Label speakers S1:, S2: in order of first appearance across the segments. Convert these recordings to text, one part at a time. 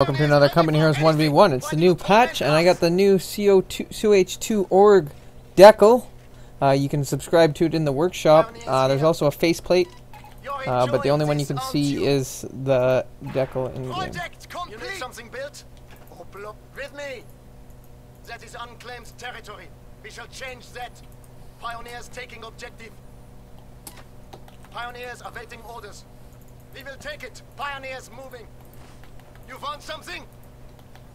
S1: Welcome to another Company Heroes 1v1. It's the new patch, and I got the new CO2, COH2 org decal. Uh, you can subscribe to it in the workshop. Uh, there's also a faceplate, uh, but the only one you can see is the decal in the game.
S2: Project complete. You need something built? With me. That is unclaimed territory. We shall change that. Pioneers taking objective. Pioneers awaiting orders. We will take it. Pioneers moving. You found something?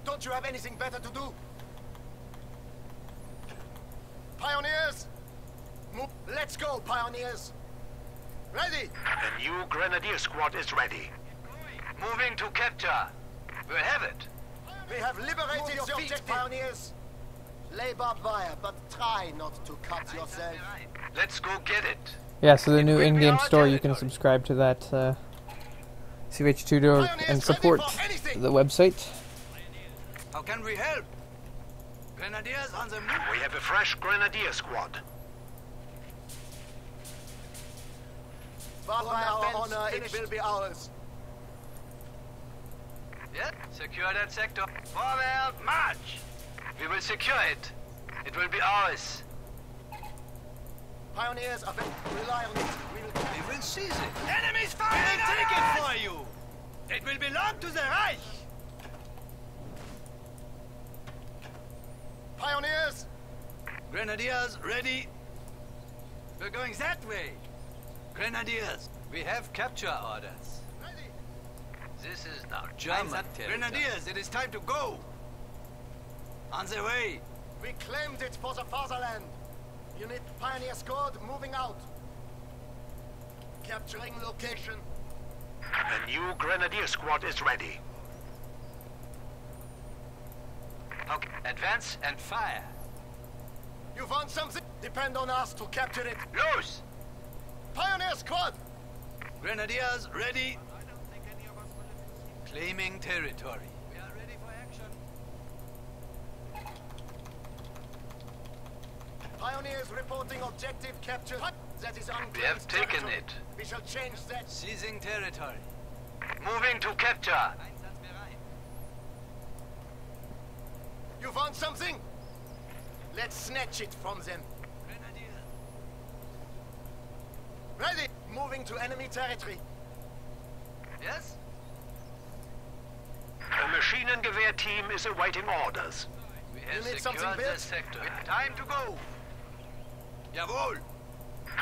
S2: Don't you have anything better to do? Pioneers! Move. Let's go, pioneers! Ready!
S3: The new Grenadier squad is ready. Moving to capture. We have it.
S2: We have liberated the objective, pioneers! Lay barbed wire, but try not to cut yourself.
S3: Let's go get it.
S1: Yeah, so the new in-game store, you can subscribe to that uh, COH2 org and support the website.
S4: How can we help? Grenadiers on the move.
S3: We have a fresh Grenadier squad.
S2: But by our honor, it will be ours.
S4: Yep, secure that sector. Forward, march!
S3: We will secure it. It will be ours.
S2: Pioneers are rely on it. We will
S4: We will seize it. Enemies firing We'll take it for you! It will belong to the Reich!
S2: Pioneers!
S4: Grenadiers, ready? We're going that way. Grenadiers, we have capture orders.
S2: Ready!
S3: This is now
S4: German
S3: German territory.
S4: Grenadiers, it is time to go! On the way!
S2: We claimed it for the fatherland. Unit Pioneer Squad moving out. Capturing location.
S3: The new Grenadier squad is ready.
S4: Okay, advance and fire.
S2: You want something? Depend on us to capture it.
S4: Loose!
S2: Pioneer Squad!
S4: Grenadiers, ready? Claiming territory. We are ready for action.
S2: Pioneers reporting objective captured. That is unclaimed
S3: We have taken
S2: territory.
S3: it.
S2: We shall change that.
S4: Seizing territory.
S3: Moving to capture.
S2: You found something? Let's snatch it from them.
S4: Grenadiers.
S2: Ready! Moving to enemy territory.
S4: Yes?
S3: A Maschinengewehr team is awaiting orders.
S4: We
S2: You
S4: have
S2: need something
S4: secured
S2: built?
S4: the sector. Time to go. Jawohl.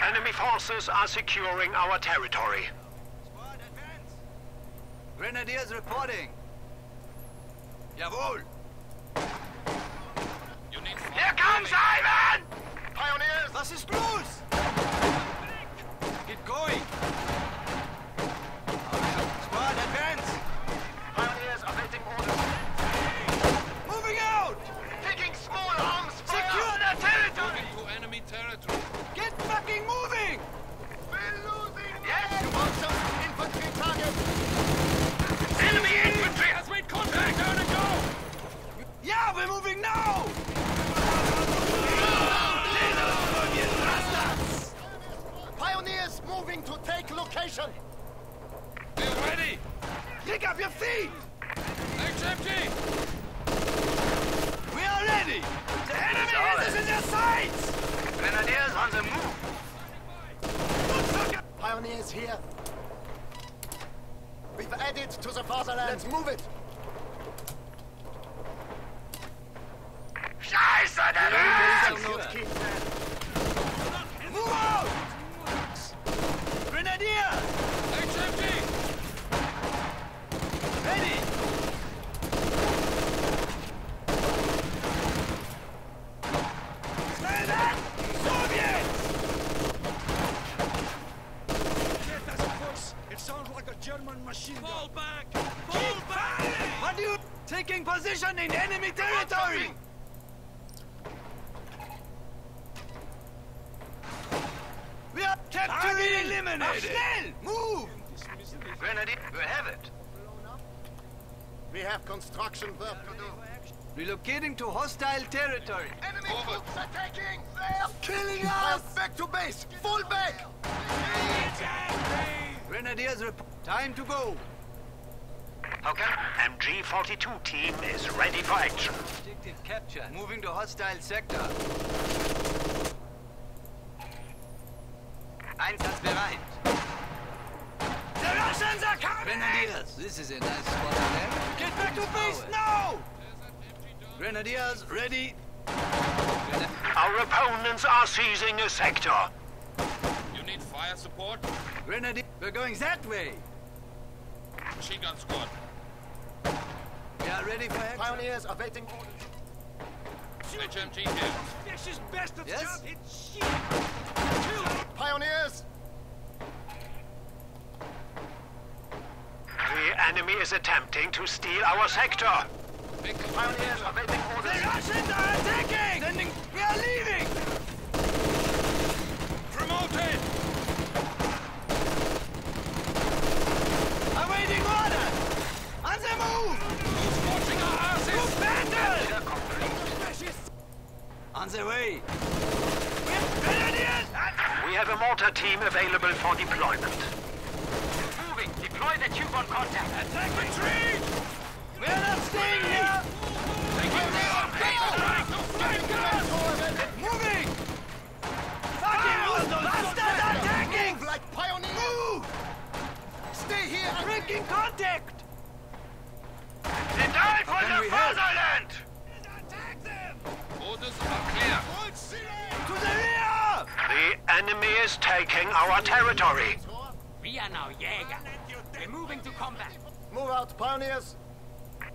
S3: Enemy forces are securing our territory.
S4: Squad advance. Grenadiers reporting. Jawohl.
S3: Here comes Ivan!
S2: Pioneers!
S4: Was ist los? Get going. Squad advance.
S2: Pioneers awaiting orders.
S4: Moving out.
S2: Taking small arms fire!
S4: Secure the territory.
S5: to enemy territory.
S4: Get fucking moving.
S2: We're losing! Yes! You want some infantry target?
S3: Enemy infantry!
S5: Has made contact! Down and go!
S4: Yeah, we're moving now.
S2: Pioneers moving to take location!
S5: We're ready!
S4: Pick up your feet.
S5: HMG!
S4: We are ready. The enemy is in their sights.
S3: Grenadiers on the move.
S2: Pioneers here. We've added to the fatherland. Let's move it!
S3: Scheiße, der
S2: We
S3: Rest!
S2: shall not keep that.
S4: Move out. Grenadier.
S5: HMG!
S4: Ready. Smell that? Soviets!
S5: It sounds like a German machine gun. Fall back! Fall
S4: Keep
S5: back!
S4: firing! What are you taking position in enemy territory? We are capturing eliminated. Schnell! Move!
S3: Grenadier, we have it.
S2: We have construction work to do.
S4: Relocating to hostile territory.
S2: Enemy troops attacking! They're killing us! Back to base! Full back!
S4: Grenadiers report. Time to go.
S3: Okay. MG42 team is ready for action.
S4: Objective capture. Moving to hostile sector. Einsatzbereit. The Russians are coming! Grenadiers, this is a nice spot on there. Get back to base now! Grenadiers, ready.
S3: Our opponents are seizing a sector.
S5: You need fire support?
S4: Grenadier, we're going that way.
S5: Machine gun squad.
S4: We ready for action.
S2: Pioneers awaiting orders.
S5: HMG here.
S4: This is best of yes?
S2: Pioneers!
S3: The enemy is attempting to steal our sector.
S5: Big
S2: Pioneers awaiting orders. The.
S4: Russians are attacking! Sending, we are leaving!
S5: promoted!
S4: Awaiting orders! On the move!
S5: Who's watching our asses?
S4: Battle! On the way! Grenadiers!
S3: We have a mortar team available for deployment.
S4: Moving! Deploy the tube on contact! Attack retreat! We are not staying here! Moving! Fucking ah, all bastards attacking!
S2: Move like pioneers!
S4: Move!
S2: Stay here
S4: Breaking contact!
S3: They die for
S4: help?
S3: fatherland! Enemy is taking our territory.
S6: We are now Jäger. We're moving to combat.
S2: move out, pioneers!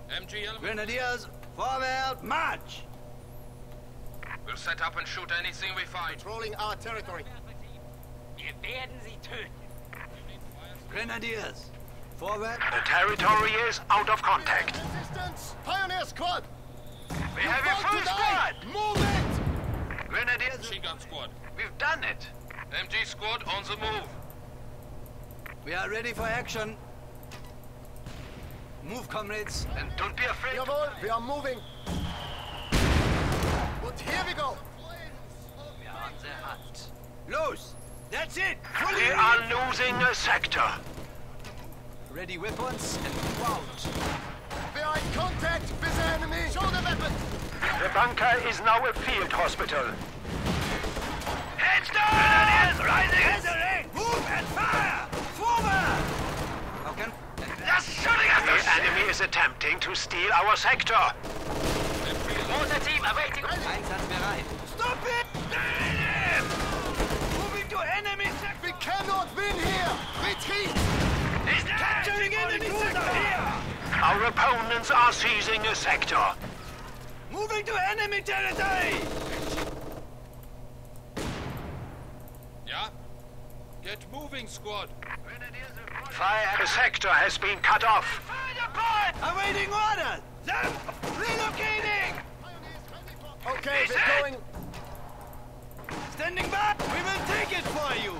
S5: MG element.
S4: Grenadiers, forward, march!
S5: We'll set up and shoot anything we find.
S2: Controlling our territory.
S6: Wir werden sie töten.
S4: Grenadiers, forward,
S3: The territory is out of contact.
S2: Resistance! Pioneer squad!
S3: We
S2: You
S3: have a
S2: want
S3: full squad!
S2: Move it!
S3: Grenadiers,
S5: Machine gun squad.
S3: we've done it.
S5: MG squad on the move.
S4: we are ready for action. Move, comrades.
S3: And don't be afraid.
S2: Jawohl, we are moving. And here we go.
S4: We are on the hunt. Los! That's it!
S3: We are losing a sector.
S4: ready weapons and out.
S2: We are in contact with the enemy. Show the weapon.
S3: The bunker is now a field hospital. Heads down! Grenadiers rising!
S4: Move and fire! Forward! How can...
S3: They're shooting at us! The enemy is attempting to steal our sector.
S6: Mortar team awaiting.
S4: Einsatzbereit. Stop it! Moving to enemy sector!
S2: We cannot win here. Retreat.
S4: Capturing enemy sector! Here!
S3: Our opponents are seizing a sector.
S4: Moving to enemy territory!
S5: Yeah? Get moving, squad.
S3: Fire. The sector has been cut off.
S4: Awaiting orders! Them! Relocating!
S2: Okay,
S3: Is
S2: we're
S3: it?
S2: going.
S4: Standing back! We will take it for you!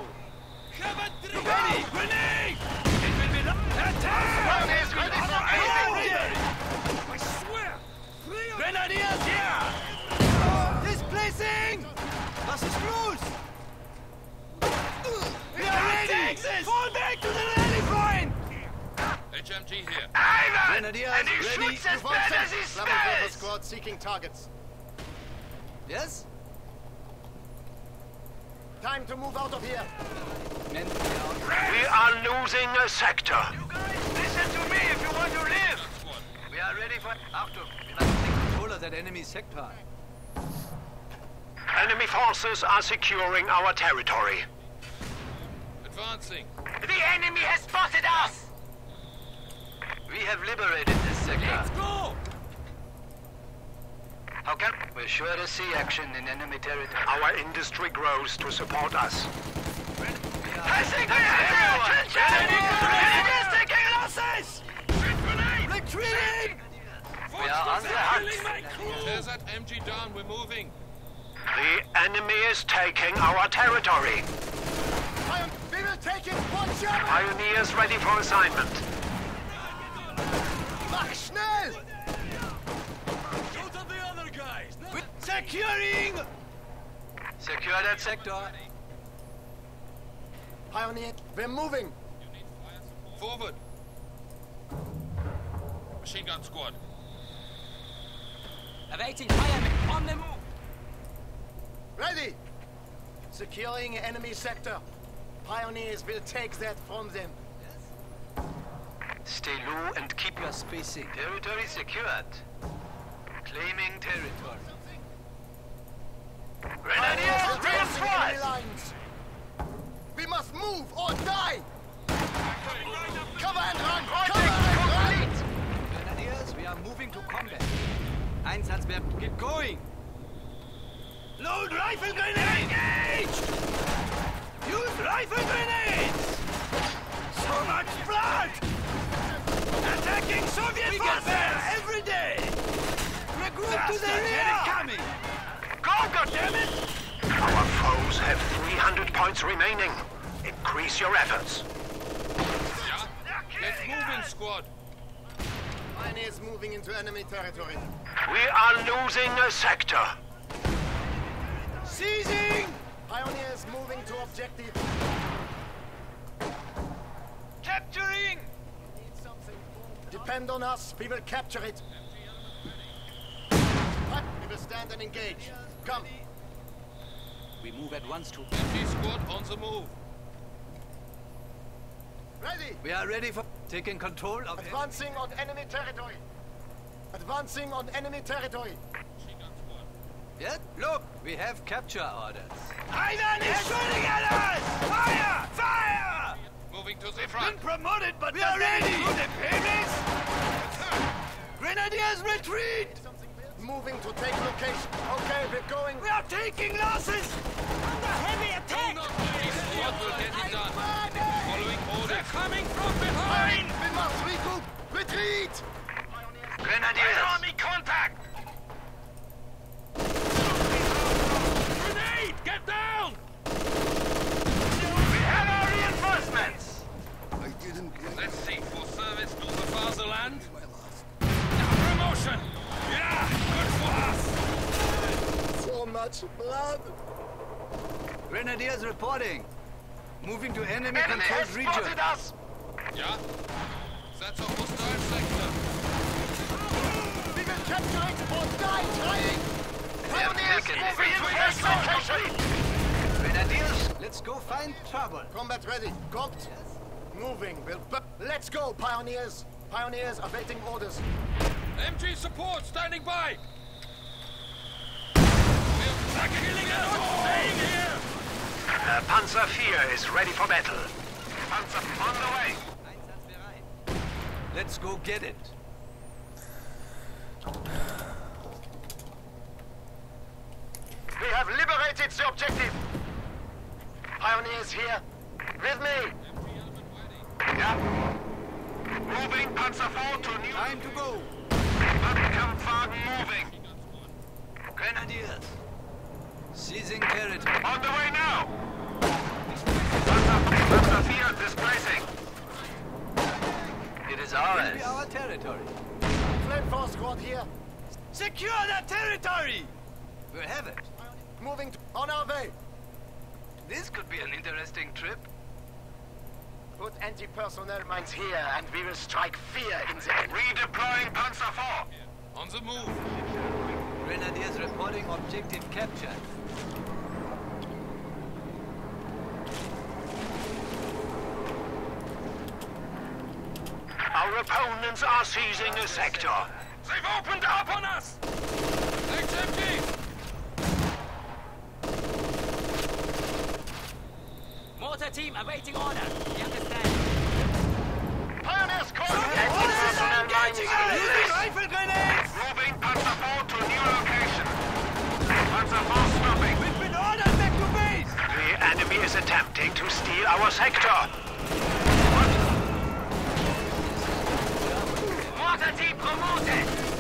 S4: Ready! Grenade! It will be long! Attack!
S2: Pioneers ready for anything.
S4: I swear! Grenadiers here! Oh, Displacing! Was ist los? We are ready! Fall back to the rally point!
S5: HMG here.
S3: Ivan!
S4: Grenadiers
S3: and he
S4: ready.
S3: shoots as
S2: One
S3: bad as he
S2: Level Bravo
S3: smells!
S2: squad seeking targets.
S4: Yes?
S2: Time to move out of here.
S4: Men down.
S3: We are losing a sector.
S4: You guys, Listen to me if you want to live! We are ready for... Achtung! We must take control of that enemy sector.
S3: Enemy forces are securing our territory.
S5: Advancing.
S6: The enemy has spotted us.
S4: We have liberated this sector.
S5: Let's Go!
S4: How can... We're sure to see action in enemy territory.
S3: Our industry grows to support us.
S4: Passing
S3: Grenadiers
S4: taking! Retreating! We are on the hunt.
S5: There's that MG down. We're moving.
S3: The enemy is taking our territory.
S2: Pion we will take it. One German.
S3: Pioneers ready for assignment.
S2: Mach schnell. Those are the other guys.
S4: Securing! Secure that sector.
S2: Pioneer, we're moving.
S5: Forward. Machine gun squad.
S6: Awaiting fire on the move.
S2: Ready! Securing enemy sector. Pioneers will take that from them.
S3: Stay low and keep your spacing. Territory secured. Claiming territory. Grenadiers,
S2: will take
S3: reinforce!
S2: We must move or die! Cover and run! Cover and run!
S4: Grenadiers, we are moving to combat. Einsatzwerk, get going! Load rifle grenade! Engage! Use rifle grenades! So much blood! Attacking Soviet we forces! Get every day! Regroup to the rear! coming!
S3: Go, goddammit! Our foes have 300 points remaining. Increase your efforts.
S5: Ja? Let's move in, squad.
S2: Pioneers moving into enemy territory.
S3: We are losing a sector.
S4: Seizing!
S2: Pioneers moving to objective.
S4: Capturing!
S2: Depend on us, we will capture it. We will stand and engage. Come.
S4: We move at once to...
S5: MG squad on the move.
S2: Ready!
S4: We are ready for taking control of...
S2: Advancing on enemy territory. Advancing on enemy territory.
S5: Machine.
S4: Yes? Look, we have capture orders. Ivan is shooting at us! Fire! Fire!
S5: Moving to the front.
S4: promoted, but we are ready! the pyramids! Grenadiers retreat!
S2: Moving to take location. Okay, we're going.
S4: We are taking losses! Under heavy
S5: Do
S4: attack!
S5: not worry, squad will get it done. Following orders. coming from behind!
S2: Much blood.
S4: Grenadiers reporting. Moving to enemy,
S3: Enemy has
S4: controlled
S3: spotted
S4: region.
S3: us!
S5: Ja? That's a hostile sector.
S2: We will capture it or die trying.
S3: Pioneers
S2: Pioneers
S3: moving
S2: moving
S3: to
S2: to
S3: location! Grenadiers,
S4: Let's go find trouble.
S2: Combat ready. Cocked. Moving. We'll bu- Let's go, pioneers. Pioneers awaiting orders.
S5: MG support standing by!
S3: Uh, Panzer IV is ready for battle. Panzer on the way!
S4: Let's go get it.
S2: We have liberated the objective. Pioneers here. With me.
S3: Yeah. Moving Panzer IV to new...
S4: Time to go.
S3: Kampfwagen moving.
S4: Grenadiers. Seizing territory.
S3: On the way now! Panzer, Panzer IV displacing. It is
S4: Will
S3: ours.
S4: be our territory.
S2: Flame Force Squad here.
S4: Secure that territory! We'll have it.
S2: Moving to- on our way.
S4: This could be an interesting trip.
S2: Put anti-personnel mines here and we will strike fear in the air.
S3: Redeploying Panzer IV.
S5: On the move.
S4: Grenadiers reporting objective captured.
S3: Our opponents are seizing a sector. They've opened up on us!
S5: HMG!
S6: Mortar team awaiting order. You understand?
S2: Pioneers call
S4: Forces are
S2: anti-personnel
S4: engaging us! Using
S2: here.
S4: rifle grenades!
S3: Moving Panzer IV to new location. Panzer IV stopping.
S4: We've been ordered back to base!
S3: The enemy is attempting to steal our sector.
S6: Mortar team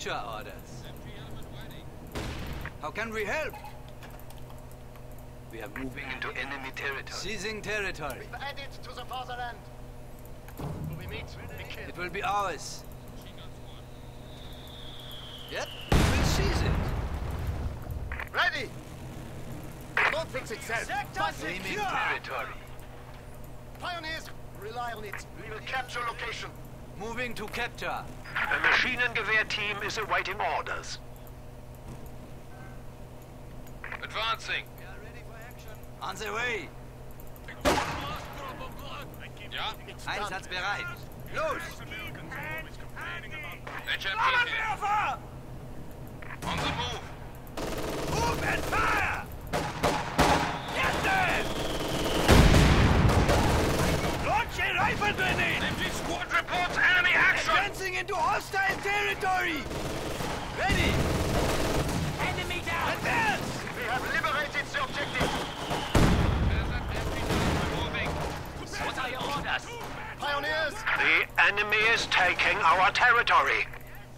S4: capture orders. How can we help? We are moving into enemy territory. Seizing territory.
S2: We've added to the fatherland. Will We meet. We kill.
S4: It will be ours. Yep, we'll seize it.
S2: Ready! Don't fix itself. But
S4: Claiming
S2: secure.
S4: territory.
S2: Pioneers, rely on it. We will capture location.
S4: Moving to capture.
S3: A Maschinengewehr team is awaiting orders.
S5: Advancing. Ready for action.
S4: On the way.
S5: Ja,
S4: Einsatzbereit. Los!
S5: HMG here. On the move.
S4: Move and fire! Get them! Launch rifle grenade!
S5: MG squad reports enemy action.
S4: Advancing into hostile territory! Ready!
S6: Enemy down!
S4: Advance!
S2: We have liberated the objective.
S5: There's an MG down. Moving.
S6: What are your orders?
S2: Pioneers,
S3: The enemy is taking our territory.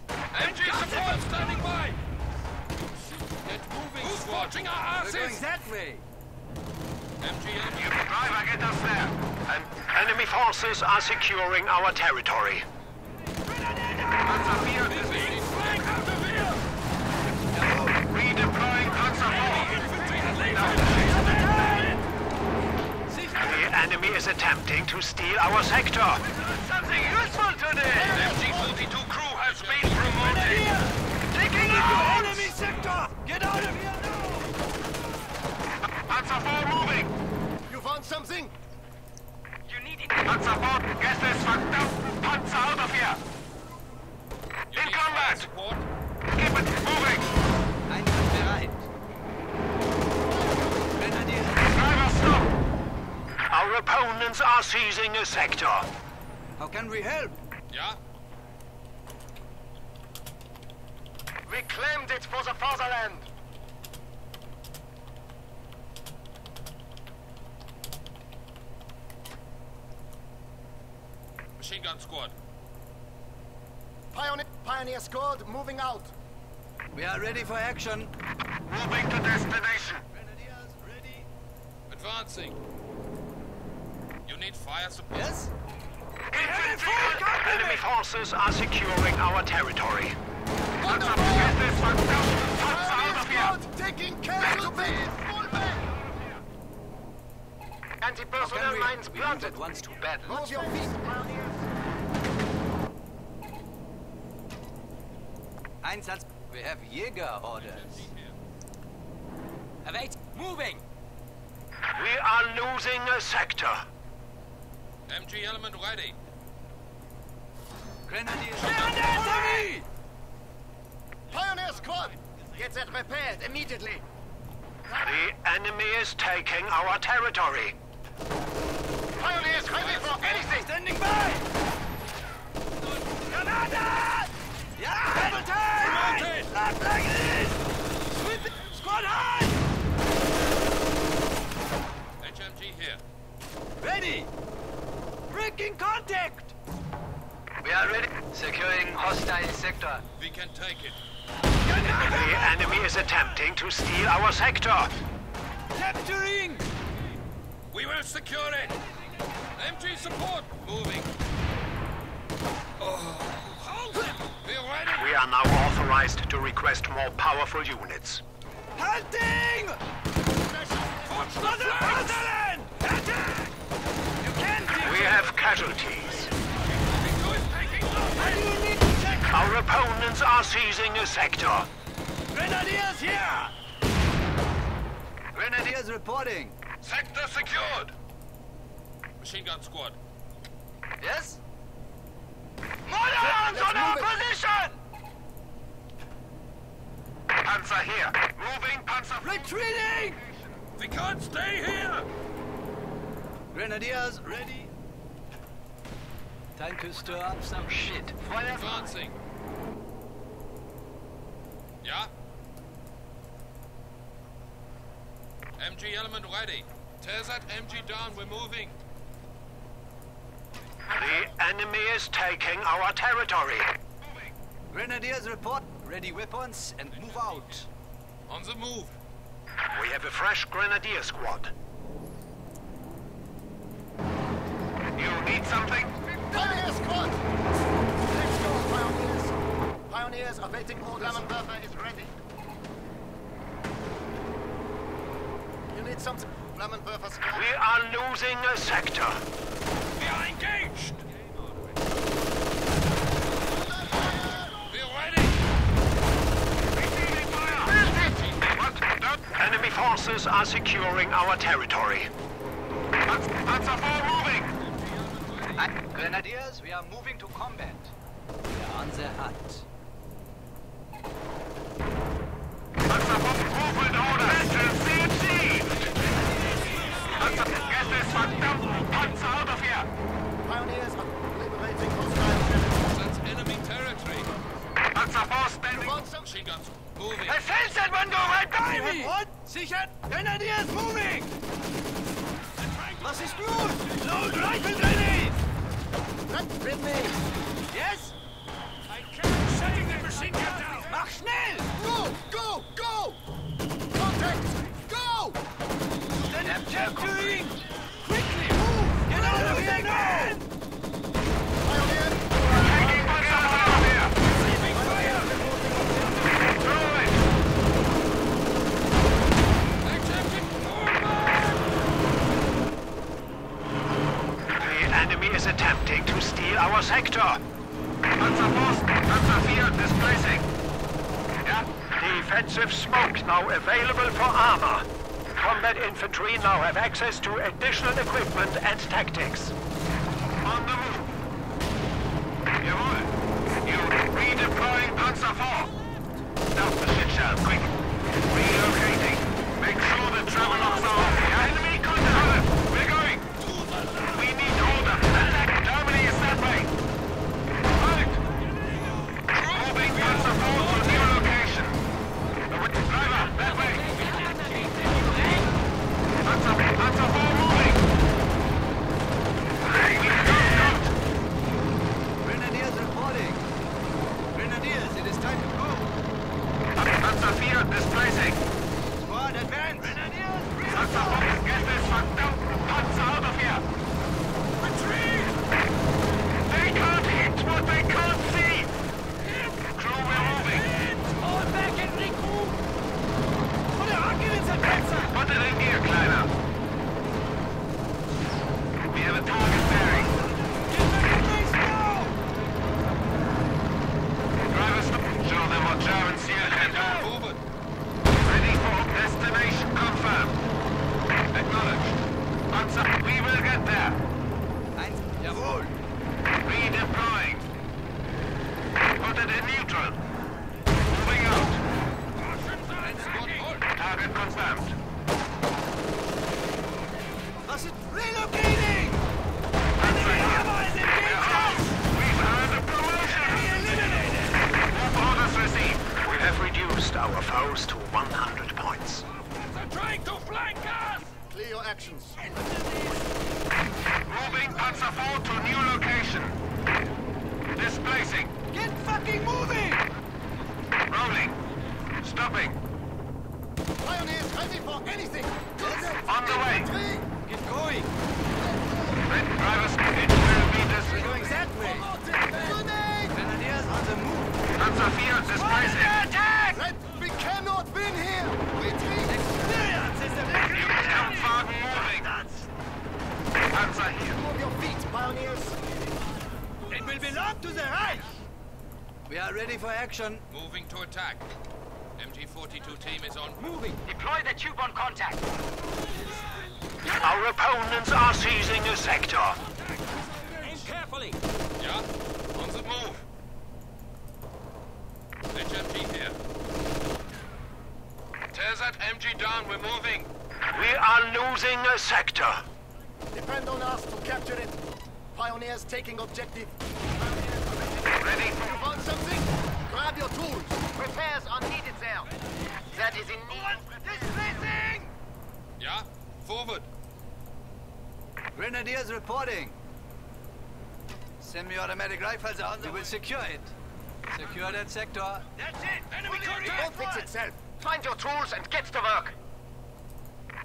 S5: MG support standing by. Get moving. Who's watching our
S4: We're going
S5: asses?
S4: that way.
S5: MG
S3: You driver, get us there. And enemy forces are securing our territory. Redeploying Panzer The enemy is attempting to steal our sector. Something useful today.
S5: MG-42 crew has been promoted.
S3: Taking out.
S4: enemy sector! Get out of here now!
S3: Panzer IV moving.
S2: you found something?
S6: You need it.
S3: Panzer IV, get this verdammten Panzer out of here. In combat. Keep it moving.
S4: Einsatzbereit. Grenadier.
S3: Driver, stop. Our opponents are seizing a sector.
S4: How can we help?
S2: We claimed it for the fatherland.
S5: Machine gun squad.
S2: Pioneer, Pioneer squad moving out.
S4: We are ready for action.
S3: Moving to destination.
S4: Grenadiers, ready.
S5: Advancing. You need fire support.
S4: Yes?
S3: Infantry. Enemy forces are securing our territory. Panzer, get this verdammten Panzer out of here.
S2: Taking casualties. Full back. Anti-personnel
S4: we,
S2: mines planted.
S4: at once to battle.
S2: Move your feet, pioneers.
S4: Einsatz. We have Jäger orders.
S6: Await. Moving.
S3: We are losing a sector.
S5: MG element ready.
S4: Grenadiers. Enemy!
S2: Pioneer squad, get that repaired immediately.
S3: The enemy is taking our territory.
S2: Pioneers ready for anything.
S4: Standing by! Granada! Yeah! Battle time!
S5: Rotate!
S4: Not like this! Sweep it! Squad high!
S5: HMG here.
S4: Ready! Breaking contact! We are ready. Securing hostile sector.
S5: We can take it.
S3: The enemy is attempting to steal our sector.
S4: Capturing!
S5: We will secure it. MG support moving. Oh, hold them. We're ready.
S3: We are now authorized to request more powerful units.
S4: Hunting!
S5: Watch
S4: For
S5: the
S4: to casualties.
S3: Our opponents are seizing a sector.
S4: Grenadiers here! Grenadiers reporting.
S5: Sector secured. Machine gun squad.
S4: Yes?
S3: Moderns
S2: Let's
S3: on our
S2: it.
S3: position! Panzer here. Moving Panzer.
S4: Retreating!
S5: We can't stay here.
S4: Grenadiers ready. Time to stir up some shit. Fire!
S5: Advancing. Ja. MG element ready. Tear that MG down. We're moving.
S7: The enemy is taking our territory.
S4: Grenadiers report. Ready weapons and move out.
S5: On the move.
S7: We have a fresh grenadier squad. You need something?
S2: Pioneer squad! Let's go, pioneers! Pioneers awaiting orders. Flammenwerfer is ready. You need something? Flammenwerfer squad.
S7: We are losing a sector.
S5: We are engaged.
S7: Enemy forces are securing our territory. That's, that's a four moving!
S4: And Grenadiers, we are moving to combat. We are on the hunt.
S7: That's a four movement order! Veterans received! That's a... available for armor. Combat infantry now have access to additional equipment and tactics. On the move. Jawohl. You redeploying Panzer 4. Stop the shit show, quick. Relocating. Stopping.
S2: Pioneers ready for anything! Contact!
S7: On the way.
S4: Get going!
S7: Red drivers, it will be this.
S4: Going that way! Grenadiers on the move!
S7: Panzer 4 displacing.
S4: attack!
S2: Red, we cannot win here! Retreat!
S4: Experience is the victory!
S7: Kampfwagen moving. Panzer here.
S2: Move your feet, pioneers!
S4: It will belong to the Reich! We are ready for action.
S5: Moving to attack. MG42 team is on.
S4: Moving.
S6: Deploy the tube on contact.
S7: Our opponents are seizing a sector.
S6: Aim carefully.
S5: Yeah. On the move. HMG here. Tear that MG down. We're moving.
S7: We are losing a sector.
S2: Depend on us to capture it. Pioneers taking objective.
S7: Ready
S2: You
S7: for...
S2: found something? Grab your tools.
S8: Repairs are needed there. That is in need.
S4: Displacing!
S5: Yeah. Forward.
S4: Grenadiers reporting. Semi-automatic rifles are on the We will secure it. Secure that sector.
S3: That's it! Enemy
S2: It
S3: contact!
S2: won't fix itself.
S9: Find your tools and get to work.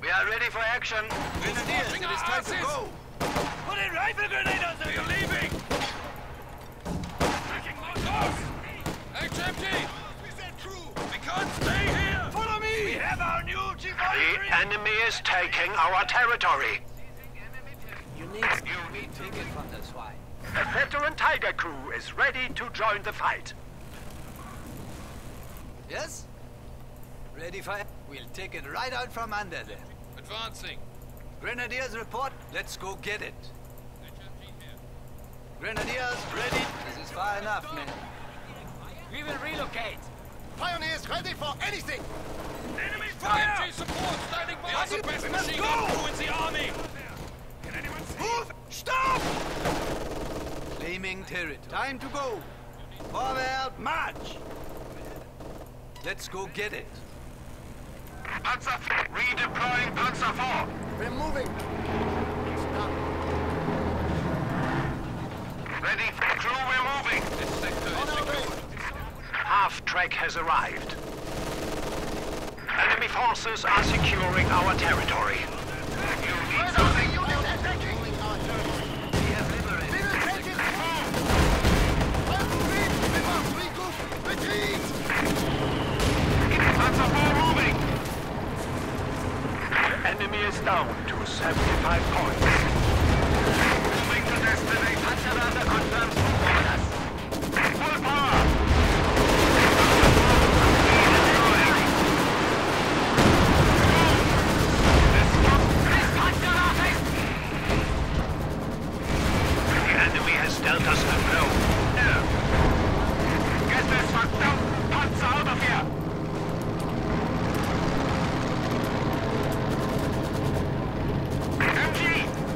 S4: We are ready for action. Grenadiers,
S5: Moving
S4: it is time to
S5: asses.
S4: go.
S3: Put in rifle grenades! We are leaving! Taking Molotovs! The enemy is taking our territory.
S4: You need... You need take it from the.
S3: The veteran Tiger crew is ready to join the fight.
S4: Yes? Ready for... We'll take it right out from under them.
S5: Advancing.
S4: Grenadiers report. Let's go get it. Grenadiers, ready. This is far enough, men.
S6: We will relocate.
S2: Pioneers ready for anything.
S3: Enemy fire!
S5: HMT support standing by.
S3: That's
S5: the best machine gun crew in the army.
S3: Can anyone see? Move! Stop!
S4: Claiming territory. Time to go. Forward, march. Let's go get it.
S3: Panzer IV, redeploying Panzer 4!
S2: We're moving. Stop.
S3: Ready, crew, we're moving.
S5: This sector
S2: On
S5: is
S2: our
S5: secure.
S3: Half track has arrived. Enemy forces are securing our territory. Enemy is down to 75 points. Moving to destiny. Panzer confirms